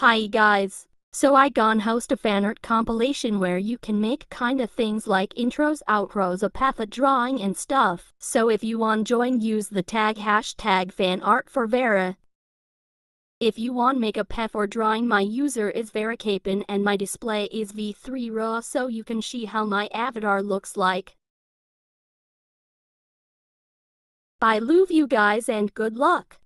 Hi guys. So I gone host a fan art compilation where you can make kinda things like intros, outros, a path of drawing and stuff. So if you want join use the tag hashtag fanart for Feather. If you want make a path or drawing my user is Vera and my display is V3 raw so you can see how my avatar looks like. I love you guys and good luck.